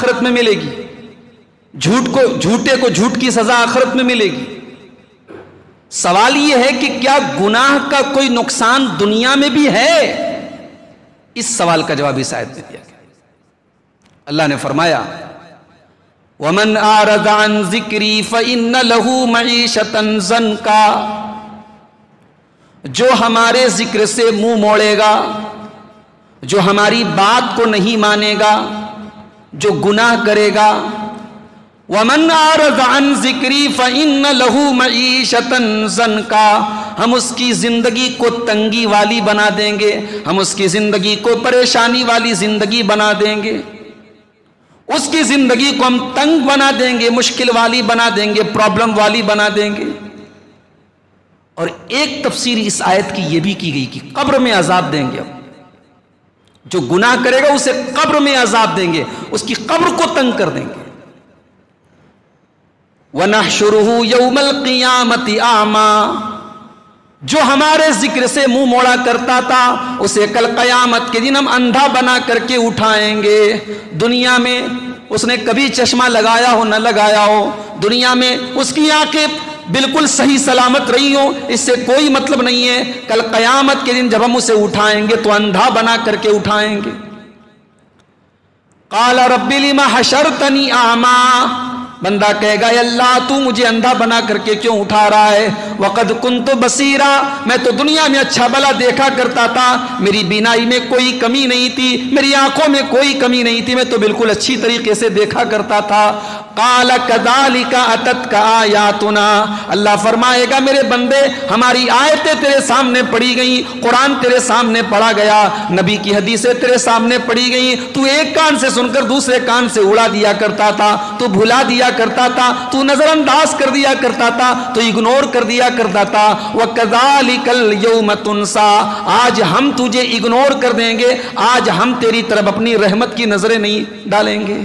आखिरत में मिलेगी। झूठ को, झूठे को झूठ की सजा आखरत में मिलेगी। सवाल यह है कि क्या गुनाह का कोई नुकसान दुनिया में भी है? इस सवाल का जवाब इस आयत में दिया गया। अल्लाह ने फरमाया, वमन आरदान जिक्री फ़िन लहू मीशतन जन का जो हमारे ज़िक्र से मुँह मोड़ेगा, जो हमारी बात को नहीं मानेगा जो गुनाह करेगा, वमन आरदान जिक्री फ़िन लहू मीशतन जन का हम उसकी ज़िंदगी को तंगी वाली बना देंगे, हम उसकी ज़िंदगी को परेशानी वाली ज़िंदगी बना देंगे। उसकी ज़िंदगी को हम तंग बना देंगे, मुश्किल वाली बना देंगे, प्रॉब्लम वाली बना देंगे। और एक तफसीर इस आयत की यह भी की गई कि कब्र में अजाब देंगे अब जो गुनाह करेगा उसे कब्र में अजाब देंगे, उसकी कब्र को तंग कर देंगे। वना शुरू यौमल क़ियामती आमा। जो हमारे ज़िक्र से मुँह मोड़ा करता था, उसे कल कयामत के दिन हम अंधा बना करके उठाएँगे। दुनिया में उसने कभी चश्मा लगाया हो, न लगाया हो, दुनिया में उसकी आँखें बिल्कुल सही सलामत रही हो। इससे कोई मतलब नहीं है। कल कयामत के दिन जब हम उसे उठाएँगे तो अंधा बना करके उठाएँगे। काला रब्बिलिमा हशर तनी आमा। बंदा कहेगा अल्लाह, तू मुझे अंधा बना करके क्यों उठा रहा है? वक़द कुन तो बसीरा। मैं तो दुनिया में अच्छा भला देखा करता था। मेरी बीनाई में कोई कमी नहीं थी। मेरी आँखों में कोई कमी नहीं थी। मैं तो बिल्कुल अच्छी तरीके से देखा करता था। काला कदाली अल्लाह फरमाएगा, मेरे बंदे, हमारी आयतें तेरे सामने पड़ी गई, कुरान तेरे सामने पढ़ा गया, नबी की हदीसें तेरे सामने पड़ी गई, तू एक कान से सुनकर दूसरे कान से उड़ा दिया करता था, तू भुला दिया करता था, तू नजरअंदाज कर दिया करता था, तू इग्नोर कर दिया करता था। वह कदाली कल यौमतुनसा आज हम तुझे इग्नोर कर देंगे, आज हम तेरी तरफ़ अपनी रहमत की नज़रें नहीं डालेंगे।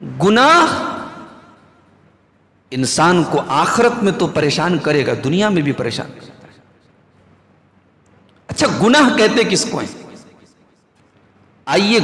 गुनाह इंसान को आखरत में तो परेशान करेगा, दुनिया में भी परेशान करेगा अच्छा गुनाह कहते किसको है? आइए